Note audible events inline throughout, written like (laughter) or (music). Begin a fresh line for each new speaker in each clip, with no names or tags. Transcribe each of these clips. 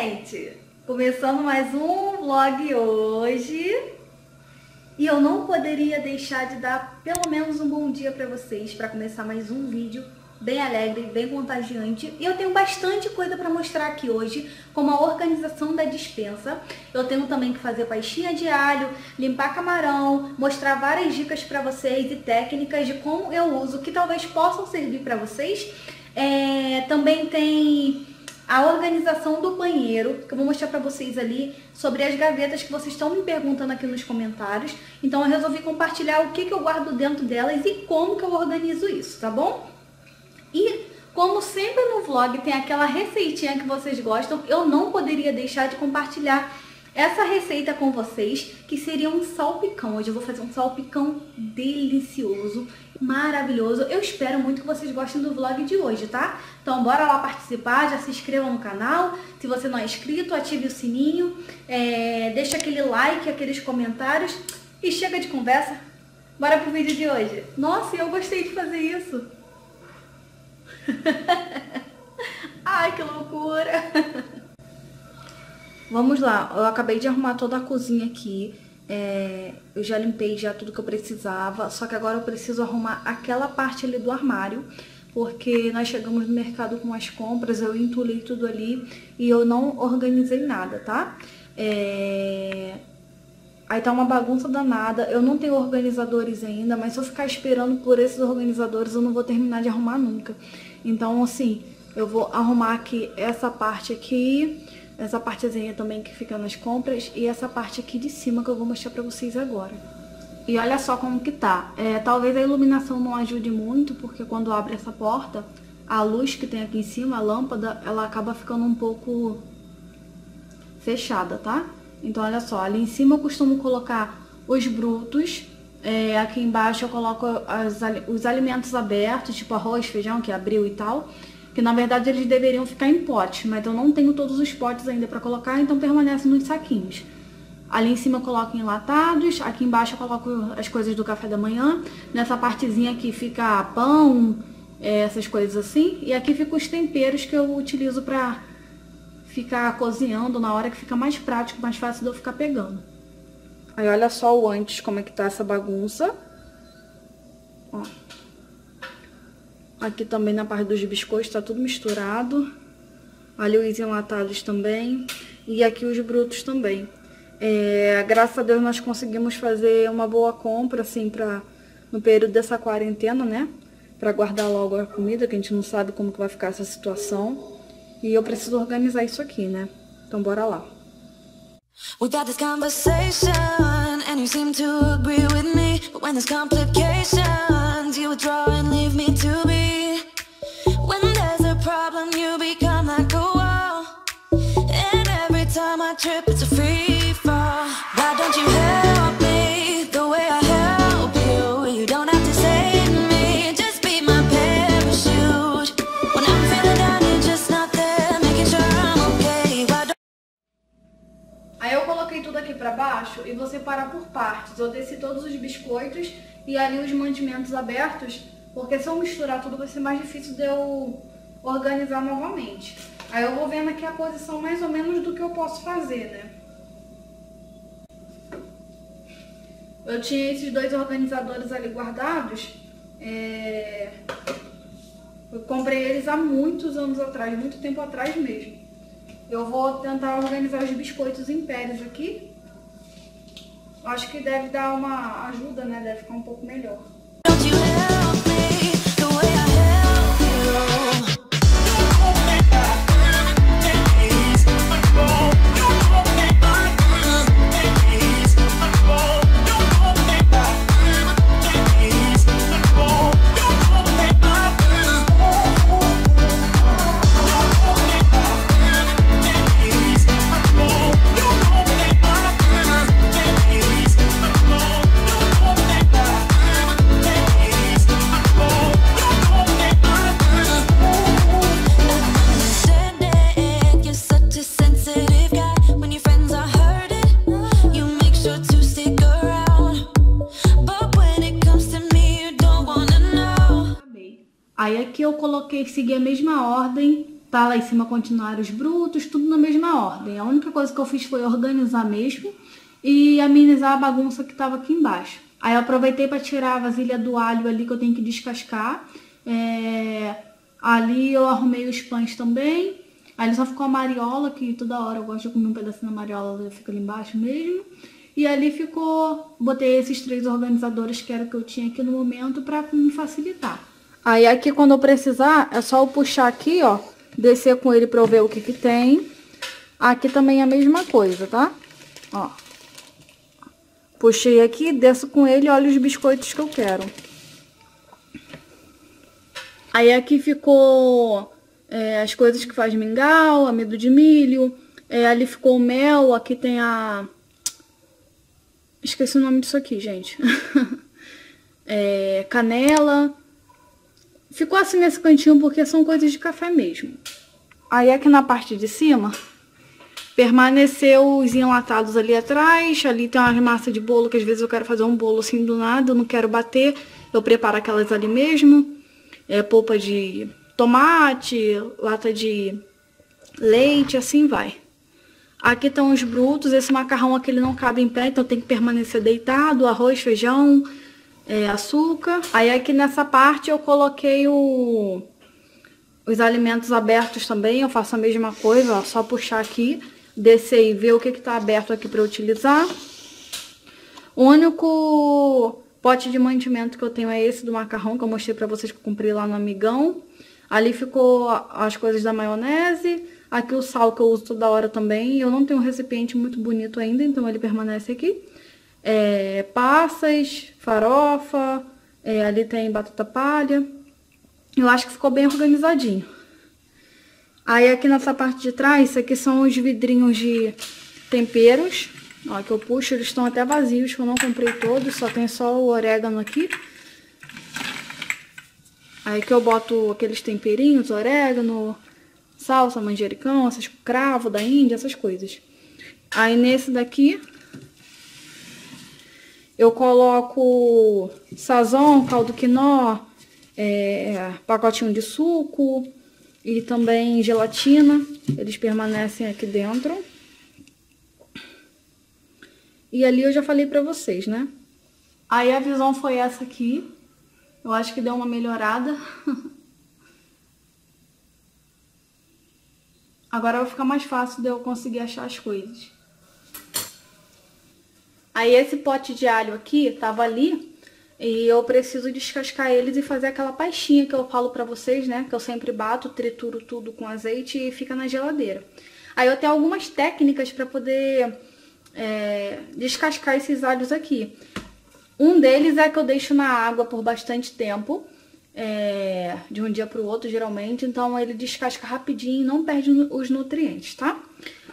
gente! Começando mais um vlog hoje. E eu não poderia deixar de dar pelo menos um bom dia para vocês para começar mais um vídeo bem alegre, bem contagiante. E eu tenho bastante coisa para mostrar aqui hoje, como a organização da dispensa. Eu tenho também que fazer pastinha de alho, limpar camarão, mostrar várias dicas para vocês e técnicas de como eu uso que talvez possam servir para vocês. É, também tem a organização do banheiro, que eu vou mostrar para vocês ali, sobre as gavetas que vocês estão me perguntando aqui nos comentários. Então eu resolvi compartilhar o que, que eu guardo dentro delas e como que eu organizo isso, tá bom? E como sempre no vlog tem aquela receitinha que vocês gostam, eu não poderia deixar de compartilhar essa receita com vocês, que seria um salpicão. Hoje eu vou fazer um salpicão delicioso, maravilhoso. Eu espero muito que vocês gostem do vlog de hoje, tá? Então bora lá participar, já se inscreva no canal. Se você não é inscrito, ative o sininho, é, deixa aquele like, aqueles comentários e chega de conversa. Bora pro vídeo de hoje. Nossa, eu gostei de fazer isso. (laughs) Ai, que loucura! (laughs) Vamos lá, eu acabei de arrumar toda a cozinha aqui. É, eu já limpei já tudo que eu precisava, só que agora eu preciso arrumar aquela parte ali do armário, porque nós chegamos no mercado com as compras, eu entulei tudo ali e eu não organizei nada, tá? É... Aí tá uma bagunça danada, eu não tenho organizadores ainda, mas se eu ficar esperando por esses organizadores eu não vou terminar de arrumar nunca. Então, assim, eu vou arrumar aqui essa parte aqui, essa partezinha também que fica nas compras e essa parte aqui de cima que eu vou mostrar pra vocês agora. E olha só como que tá. É, talvez a iluminação não ajude muito, porque quando abre essa porta, a luz que tem aqui em cima, a lâmpada, ela acaba ficando um pouco fechada, tá? Então olha só, ali em cima eu costumo colocar os brutos, é, aqui embaixo eu coloco as, os alimentos abertos, tipo arroz, feijão, que abriu e tal que na verdade eles deveriam ficar em potes, mas eu não tenho todos os potes ainda para colocar, então permanece nos saquinhos. Ali em cima eu coloco enlatados, aqui embaixo eu coloco as coisas do café da manhã, nessa partezinha aqui fica pão, é, essas coisas assim, e aqui ficam os temperos que eu utilizo para ficar cozinhando na hora que fica mais prático, mais fácil de eu ficar pegando. Aí olha só o antes como é que tá essa bagunça. Ó. Aqui também na parte dos biscoitos tá tudo misturado. Ali os enlatados também. E aqui os brutos também. É, graças a Deus nós conseguimos fazer uma boa compra, assim, pra, no período dessa quarentena, né? Pra guardar logo a comida, que a gente não sabe como que vai ficar essa situação. E eu preciso organizar isso aqui, né? Então bora lá. This complications you withdraw and leave me to be trip, it's a free fall. Why don't you help me the way I help you? You don't have to save me, just be my parachute. When I'm feeling down, you're just not there, making sure I'm okay. Why Aí eu coloquei tudo aqui pra baixo e vou separar por partes. Eu desci todos os biscoitos e ali os mantimentos abertos, porque se eu misturar tudo vai ser mais difícil de eu organizar novamente. Aí eu vou vendo aqui a posição mais ou menos do que eu posso fazer, né? Eu tinha esses dois organizadores ali guardados. É... Eu comprei eles há muitos anos atrás, muito tempo atrás mesmo. Eu vou tentar organizar os biscoitos impérios aqui. Acho que deve dar uma ajuda, né? Deve ficar um pouco melhor. Aí aqui eu coloquei, segui a mesma ordem Tá lá em cima continuaram os brutos, tudo na mesma ordem. A única coisa que eu fiz foi organizar mesmo e amenizar a bagunça que tava aqui embaixo. Aí eu aproveitei para tirar a vasilha do alho ali que eu tenho que descascar. É... Ali eu arrumei os pães também. Aí só ficou a mariola, que toda hora eu gosto de comer um pedacinho da mariola, ela fica ali embaixo mesmo. E ali ficou, botei esses três organizadores que era que eu tinha aqui no momento para me facilitar. Aí aqui quando eu precisar, é só eu puxar aqui, ó, descer com ele pra eu ver o que que tem. Aqui também é a mesma coisa, tá? Ó. Puxei aqui, desço com ele e olho os biscoitos que eu quero. Aí aqui ficou é, as coisas que faz mingau, amido de milho. É, ali ficou o mel, aqui tem a... Esqueci o nome disso aqui, gente. (laughs) é, canela. Ficou assim nesse cantinho porque são coisas de café mesmo. Aí aqui na parte de cima, permaneceu os enlatados ali atrás. Ali tem uma massa de bolo, que às vezes eu quero fazer um bolo assim do nada, eu não quero bater. Eu preparo aquelas ali mesmo. É, polpa de tomate, lata de leite, assim vai. Aqui estão os brutos, esse macarrão aqui ele não cabe em pé, então tem que permanecer deitado, arroz, feijão, é, açúcar. Aí aqui nessa parte eu coloquei o, os alimentos abertos também, eu faço a mesma coisa, ó, só puxar aqui, descer e ver o que está aberto aqui para utilizar. O único pote de mantimento que eu tenho é esse do macarrão, que eu mostrei para vocês que eu comprei lá no Amigão. Ali ficou as coisas da maionese, aqui o sal que eu uso toda hora também. Eu não tenho um recipiente muito bonito ainda, então ele permanece aqui é, passas, farofa, é, ali tem batata palha. Eu acho que ficou bem organizadinho. Aí aqui nessa parte de trás, isso aqui são os vidrinhos de temperos. Ó, que eu puxo, eles estão até vazios, que eu não comprei todos, só tem só o orégano aqui. Aí que eu boto aqueles temperinhos, orégano, salsa, manjericão, essas cravo da Índia, essas coisas. Aí nesse daqui, eu coloco sazon, caldo quinó, é, pacotinho de suco e também gelatina. Eles permanecem aqui dentro. E ali eu já falei pra vocês, né? Aí a visão foi essa aqui. Eu acho que deu uma melhorada. (laughs) Agora vai ficar mais fácil de eu conseguir achar as coisas. Aí esse pote de alho aqui tava ali e eu preciso descascar eles e fazer aquela pastinha que eu falo pra vocês, né? Que eu sempre bato, trituro tudo com azeite e fica na geladeira. Aí eu tenho algumas técnicas pra poder é, descascar esses alhos aqui. Um deles é que eu deixo na água por bastante tempo, é, de um dia pro outro geralmente, então ele descasca rapidinho e não perde os nutrientes, tá?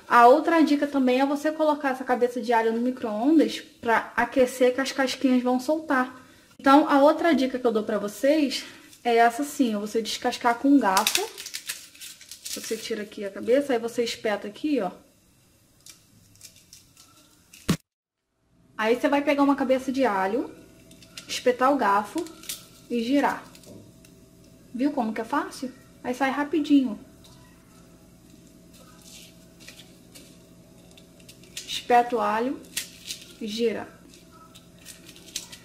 A outra dica também é você colocar essa cabeça de alho no micro-ondas para aquecer que as casquinhas vão soltar. Então, a outra dica que eu dou para vocês é essa assim, você descascar com um garfo. Você tira aqui a cabeça, aí você espeta aqui, ó. Aí você vai pegar uma cabeça de alho, espetar o garfo e girar. Viu como que é fácil? Aí sai rapidinho. Espeta o alho, gira.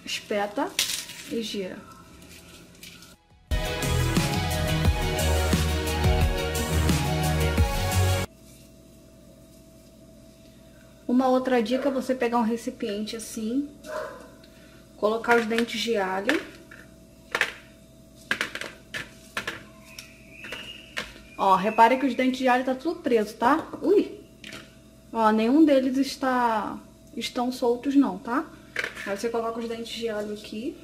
Espeta e gira. Uma outra dica é você pegar um recipiente assim, colocar os dentes de alho. Ó, repare que os dentes de alho tá tudo preso, tá? Ui! Ó, nenhum deles está estão soltos não, tá? Aí você coloca os dentes de alho aqui.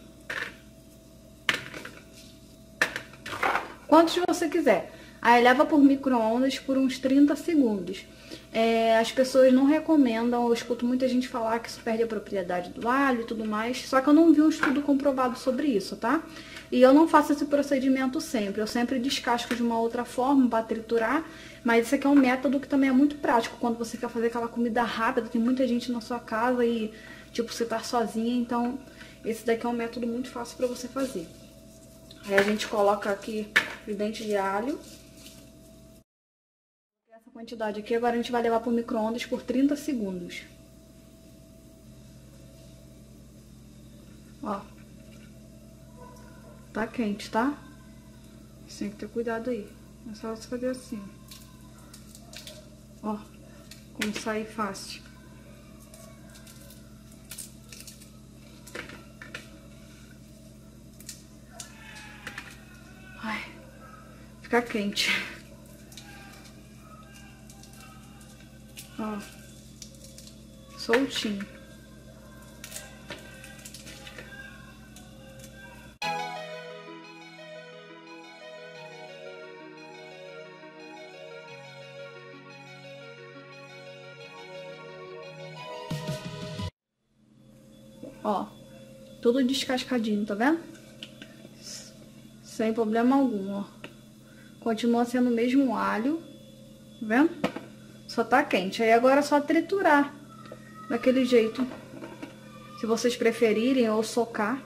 Quantos você quiser. Aí leva por micro-ondas por uns 30 segundos. É, as pessoas não recomendam, eu escuto muita gente falar que isso perde a propriedade do alho e tudo mais, só que eu não vi um estudo comprovado sobre isso, tá? E eu não faço esse procedimento sempre, eu sempre descasco de uma outra forma para triturar, mas esse aqui é um método que também é muito prático quando você quer fazer aquela comida rápida, tem muita gente na sua casa e, tipo, você tá sozinha, então esse daqui é um método muito fácil para você fazer. Aí a gente coloca aqui o dente de alho. essa quantidade aqui, agora a gente vai levar pro micro-ondas por 30 segundos. Ó. Tá quente, tá? Você tem que ter cuidado aí. É só você fazer assim. Ó. Como sair fácil. Ai. Fica quente. Ó. Soltinho. Tudo descascadinho, tá vendo? Sem problema algum, ó. Continua sendo o mesmo alho, tá vendo? Só tá quente. Aí agora é só triturar daquele jeito. Se vocês preferirem, ou socar.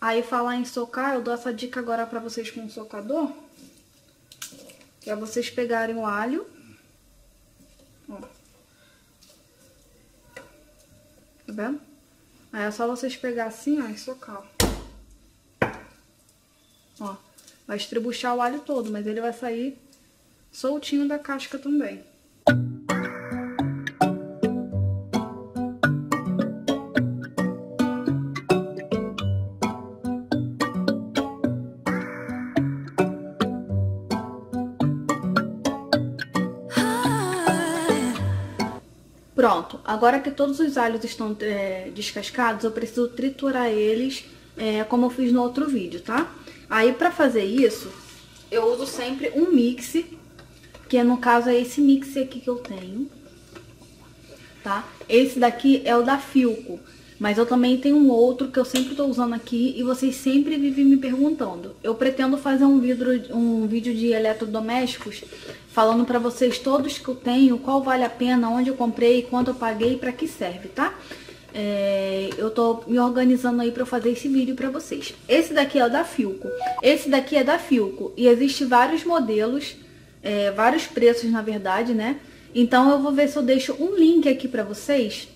Aí falar em socar, eu dou essa dica agora pra vocês com o socador. Que é vocês pegarem o alho. Ó. Tá vendo? Aí é só vocês pegar assim, ó, e socar. Ó, vai estribuchar o alho todo, mas ele vai sair soltinho da casca também. Agora que todos os alhos estão é, descascados, eu preciso triturar eles é, como eu fiz no outro vídeo, tá? Aí pra fazer isso, eu uso sempre um mix, que no caso é esse mix aqui que eu tenho, tá? Esse daqui é o da Filco. Mas eu também tenho um outro que eu sempre tô usando aqui e vocês sempre vivem me perguntando. Eu pretendo fazer um vídeo, um vídeo de eletrodomésticos falando pra vocês todos que eu tenho, qual vale a pena, onde eu comprei, quanto eu paguei e pra que serve, tá? É, eu tô me organizando aí pra fazer esse vídeo pra vocês. Esse daqui é o da Filco. Esse daqui é da Filco e existe vários modelos, é, vários preços na verdade, né? Então eu vou ver se eu deixo um link aqui pra vocês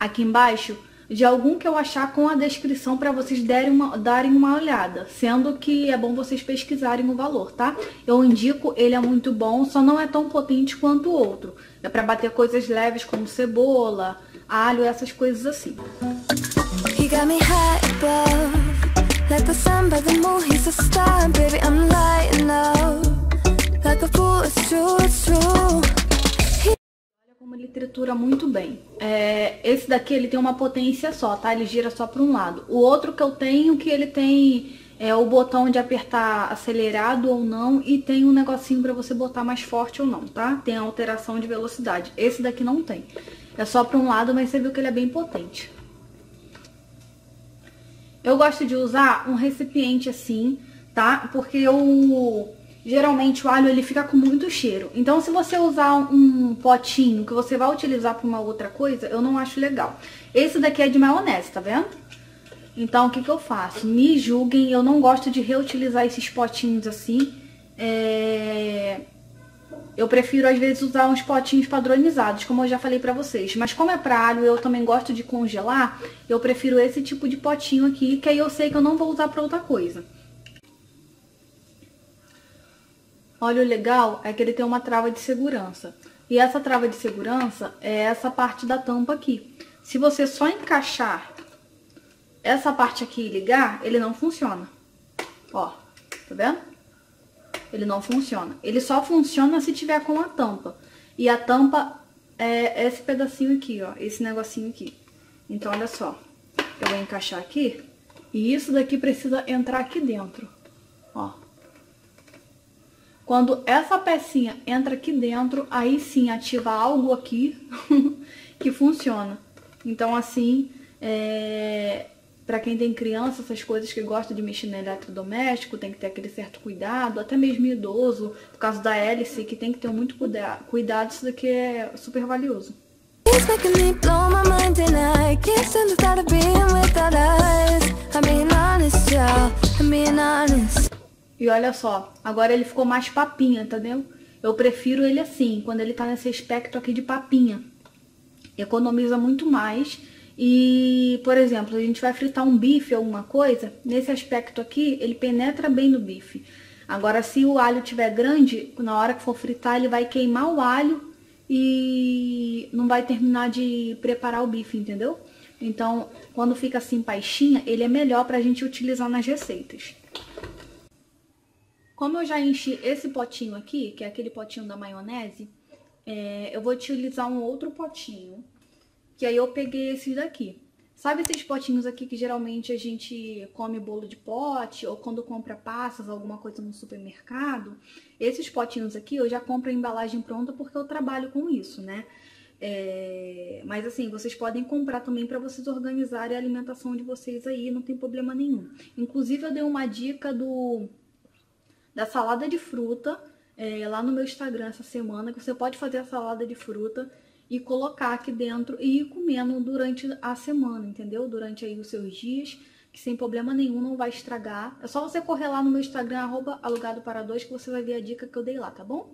aqui embaixo de algum que eu achar com a descrição para vocês derem uma, darem uma olhada, sendo que é bom vocês pesquisarem o valor, tá? Eu indico, ele é muito bom, só não é tão potente quanto o outro. É para bater coisas leves como cebola, alho, essas coisas assim. He ele tritura muito bem. É, esse daqui ele tem uma potência só, tá? Ele gira só para um lado. O outro que eu tenho que ele tem é, o botão de apertar acelerado ou não e tem um negocinho para você botar mais forte ou não, tá? Tem a alteração de velocidade. Esse daqui não tem. É só para um lado, mas você viu que ele é bem potente. Eu gosto de usar um recipiente assim, tá? Porque eu geralmente o alho ele fica com muito cheiro. Então se você usar um potinho que você vai utilizar para uma outra coisa, eu não acho legal. Esse daqui é de maionese, tá vendo? Então o que, que eu faço? Me julguem, eu não gosto de reutilizar esses potinhos assim. É... Eu prefiro às vezes usar uns potinhos padronizados, como eu já falei pra vocês. Mas como é pra alho eu também gosto de congelar, eu prefiro esse tipo de potinho aqui, que aí eu sei que eu não vou usar pra outra coisa. Olha, o legal é que ele tem uma trava de segurança. E essa trava de segurança é essa parte da tampa aqui. Se você só encaixar essa parte aqui e ligar, ele não funciona. Ó, tá vendo? Ele não funciona. Ele só funciona se tiver com a tampa. E a tampa é esse pedacinho aqui, ó. Esse negocinho aqui. Então, olha só. Eu vou encaixar aqui. E isso daqui precisa entrar aqui dentro. Quando essa pecinha entra aqui dentro, aí sim ativa algo aqui (laughs) que funciona. Então assim, é... para quem tem criança, essas coisas que gosta de mexer no eletrodoméstico, tem que ter aquele certo cuidado, até mesmo idoso, por causa da hélice, que tem que ter muito cuidado, isso daqui é super valioso. E olha só, agora ele ficou mais papinha, entendeu? Eu prefiro ele assim, quando ele tá nesse aspecto aqui de papinha. Economiza muito mais. E, por exemplo, a gente vai fritar um bife, alguma coisa, nesse aspecto aqui, ele penetra bem no bife. Agora, se o alho tiver grande, na hora que for fritar, ele vai queimar o alho e não vai terminar de preparar o bife, entendeu? Então, quando fica assim paixinha, ele é melhor pra gente utilizar nas receitas. Como eu já enchi esse potinho aqui, que é aquele potinho da maionese, é, eu vou utilizar um outro potinho, que aí eu peguei esse daqui. Sabe esses potinhos aqui que geralmente a gente come bolo de pote ou quando compra passas, alguma coisa no supermercado? Esses potinhos aqui eu já compro a embalagem pronta porque eu trabalho com isso, né? É, mas assim, vocês podem comprar também para vocês organizarem a alimentação de vocês aí, não tem problema nenhum. Inclusive eu dei uma dica do da salada de fruta é, lá no meu Instagram essa semana, que você pode fazer a salada de fruta e colocar aqui dentro e ir comendo durante a semana, entendeu? Durante aí os seus dias, que sem problema nenhum não vai estragar. É só você correr lá no meu Instagram, arroba alugado para dois, que você vai ver a dica que eu dei lá, tá bom?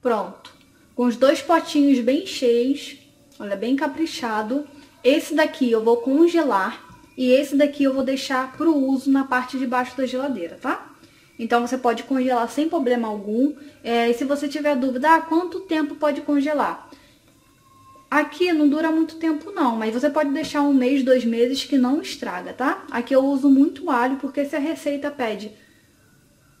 Pronto. Com os dois potinhos bem cheios, Olha, bem caprichado. Esse daqui eu vou congelar e esse daqui eu vou deixar para o uso na parte de baixo da geladeira, tá? Então você pode congelar sem problema algum. É, e se você tiver dúvida, ah, quanto tempo pode congelar? Aqui não dura muito tempo não, mas você pode deixar um mês, dois meses que não estraga, tá? Aqui eu uso muito alho, porque se a receita pede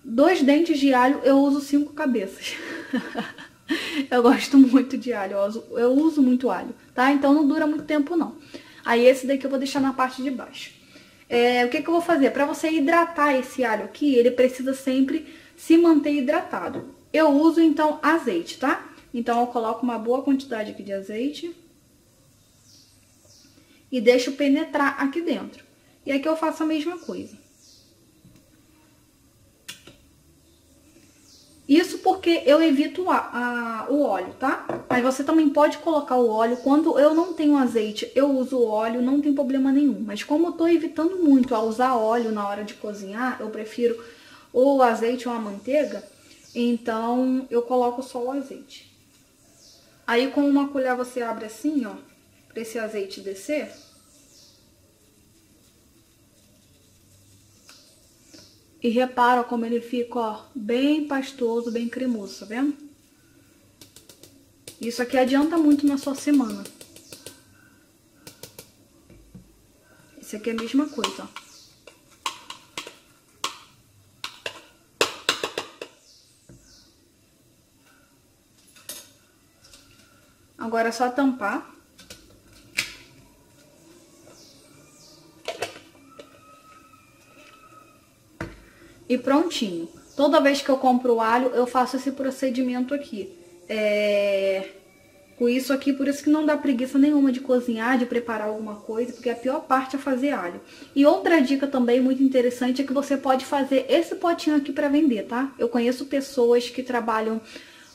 dois dentes de alho, eu uso cinco cabeças. (laughs) (laughs) eu gosto muito de alho, eu uso, eu uso muito alho, tá? Então não dura muito tempo não. Aí esse daqui eu vou deixar na parte de baixo. É, o que, que eu vou fazer? Para você hidratar esse alho aqui, ele precisa sempre se manter hidratado. Eu uso então azeite, tá? Então eu coloco uma boa quantidade aqui de azeite e deixo penetrar aqui dentro. E aqui eu faço a mesma coisa. Isso porque eu evito a, a, o óleo, tá? Mas você também pode colocar o óleo. Quando eu não tenho azeite, eu uso o óleo, não tem problema nenhum. Mas como eu tô evitando muito a usar óleo na hora de cozinhar, eu prefiro ou azeite ou a manteiga, então eu coloco só o azeite. Aí com uma colher você abre assim, ó, pra esse azeite descer. E repara como ele fica, ó, bem pastoso, bem cremoso, tá vendo? Isso aqui adianta muito na sua semana. Esse aqui é a mesma coisa, ó. Agora é só tampar. E prontinho. Toda vez que eu compro alho, eu faço esse procedimento aqui. É... Com isso aqui, por isso que não dá preguiça nenhuma de cozinhar, de preparar alguma coisa, porque a pior parte é fazer alho. E outra dica também muito interessante é que você pode fazer esse potinho aqui para vender, tá? Eu conheço pessoas que trabalham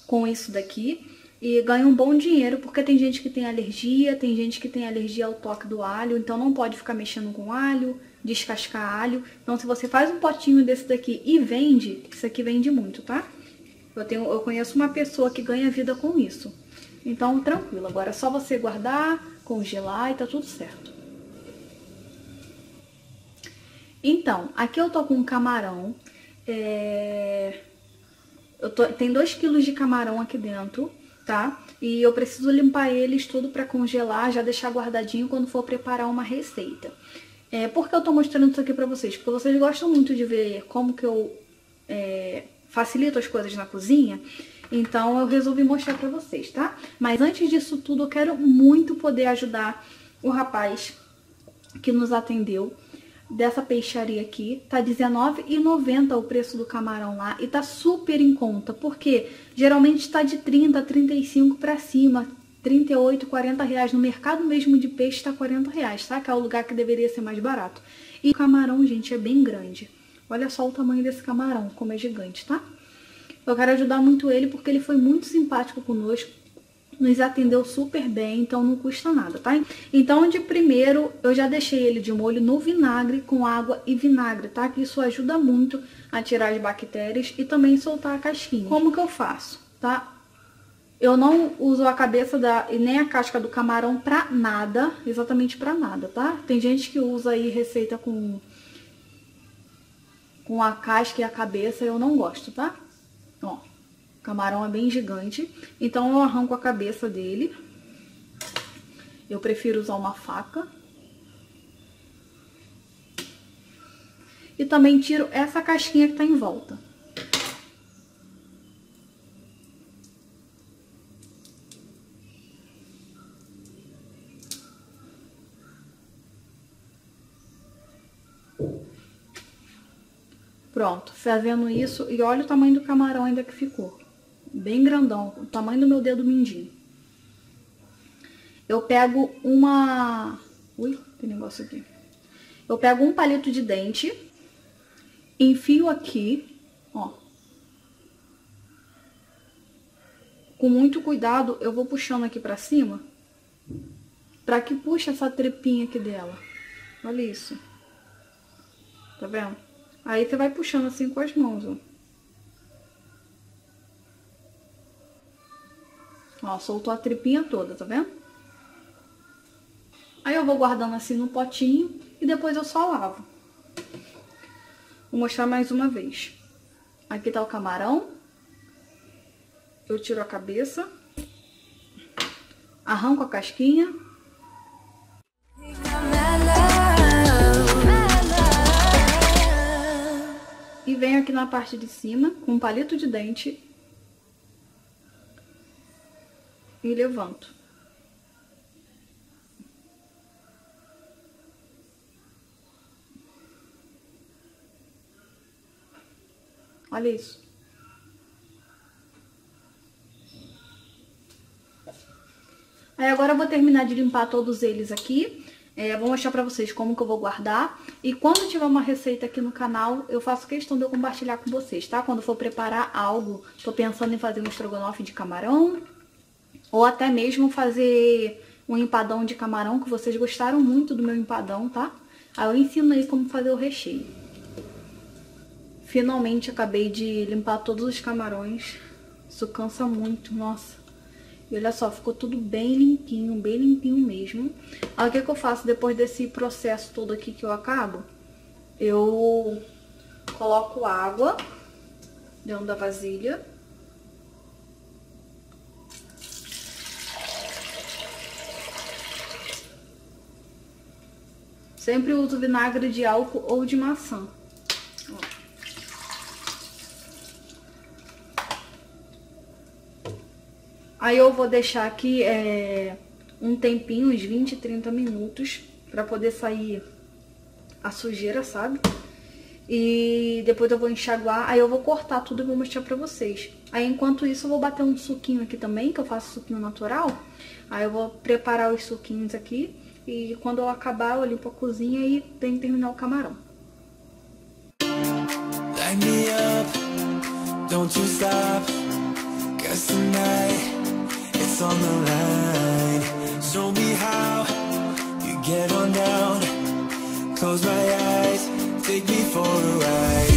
com isso daqui e ganham um bom dinheiro, porque tem gente que tem alergia, tem gente que tem alergia ao toque do alho, então não pode ficar mexendo com alho, descascar alho. Então, se você faz um potinho desse daqui e vende, isso aqui vende muito, tá? Eu, tenho, eu conheço uma pessoa que ganha vida com isso. Então, tranquilo. Agora é só você guardar, congelar e tá tudo certo. Então, aqui eu tô com um camarão. É... Eu tô... Tem 2 quilos de camarão aqui dentro, tá? E eu preciso limpar eles tudo para congelar, já deixar guardadinho quando for preparar uma receita. É, por que eu tô mostrando isso aqui pra vocês? Porque vocês gostam muito de ver como que eu é, facilito as coisas na cozinha. Então eu resolvi mostrar pra vocês, tá? Mas antes disso tudo, eu quero muito poder ajudar o rapaz que nos atendeu dessa peixaria aqui. Tá R$19,90 o preço do camarão lá e tá super em conta, porque geralmente tá de 30, 35 pra cima, 38, 40 reais. No mercado mesmo de peixe tá 40 reais, tá? Que é o lugar que deveria ser mais barato. E o camarão, gente, é bem grande. Olha só o tamanho desse camarão, como é gigante, tá? Eu quero ajudar muito ele porque ele foi muito simpático conosco. nos atendeu super bem, então não custa nada, tá? Então, de primeiro, eu já deixei ele de molho no vinagre com água e vinagre, tá? Que isso ajuda muito a tirar as bactérias e também soltar a casquinha. Como que eu faço, tá? Eu não uso a cabeça da, e nem a casca do camarão pra nada, exatamente pra nada, tá? Tem gente que usa aí receita com, com a casca e a cabeça, eu não gosto, tá? Ó, o camarão é bem gigante, então eu arranco a cabeça dele. Eu prefiro usar uma faca. E também tiro essa casquinha que tá em volta. Pronto, fazendo isso, e olha o tamanho do camarão ainda que ficou. Bem grandão, o tamanho do meu dedo mindinho. Eu pego uma... Ui, tem negócio aqui. Eu pego um palito de dente, enfio aqui, ó. Com muito cuidado, eu vou puxando aqui pra cima, pra que puxe essa trepinha aqui dela. Olha isso. Tá vendo? Aí você vai puxando assim com as mãos, ó. Ó, soltou a tripinha toda, tá vendo? Aí eu vou guardando assim no potinho e depois eu só lavo. Vou mostrar mais uma vez. Aqui tá o camarão. Eu tiro a cabeça. Arranco a casquinha. Venho aqui na parte de cima com um palito de dente e levanto. Olha isso. Aí agora eu vou terminar de limpar todos eles aqui. É, vou mostrar pra vocês como que eu vou guardar. E quando tiver uma receita aqui no canal, eu faço questão de eu compartilhar com vocês, tá? Quando for preparar algo, tô pensando em fazer um estrogonofe de camarão. Ou até mesmo fazer um empadão de camarão, que vocês gostaram muito do meu empadão, tá? Aí eu ensino aí como fazer o recheio. Finalmente acabei de limpar todos os camarões. Isso cansa muito, nossa. E olha só, ficou tudo bem limpinho, bem limpinho mesmo. Aí o que, que eu faço depois desse processo todo aqui que eu acabo? Eu coloco água dentro da vasilha. Sempre uso vinagre de álcool ou de maçã. Aí eu vou deixar aqui é, um tempinho, uns 20, 30 minutos, pra poder sair a sujeira, sabe? E depois eu vou enxaguar, aí eu vou cortar tudo e vou mostrar pra vocês. Aí enquanto isso eu vou bater um suquinho aqui também, que eu faço suquinho natural. Aí eu vou preparar os suquinhos aqui e quando eu acabar eu limpo a cozinha e tenho que terminar o camarão. Light me up, don't you stop, guess tonight on the line? Show me how you get on down. Close my eyes, take me for a ride